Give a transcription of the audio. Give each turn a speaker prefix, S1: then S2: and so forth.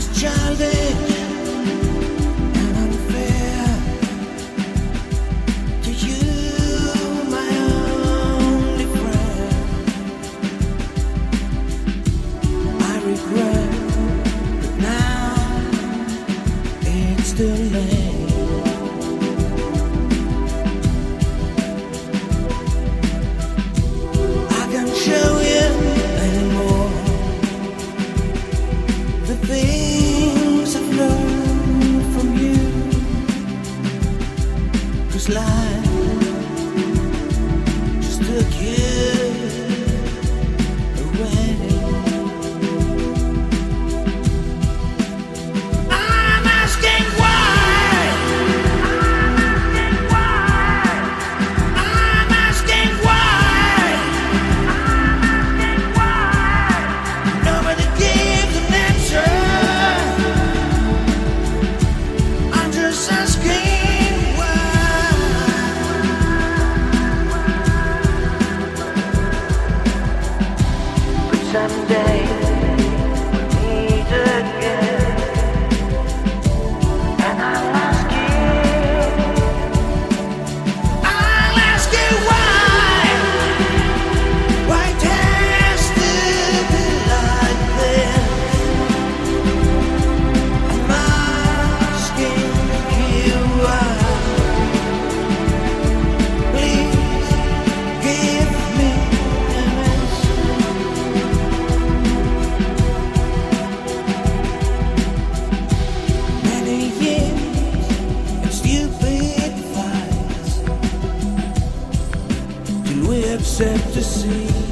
S1: was childish and unfair to you, my only friend. I regret, but now it's too late. Just took we to see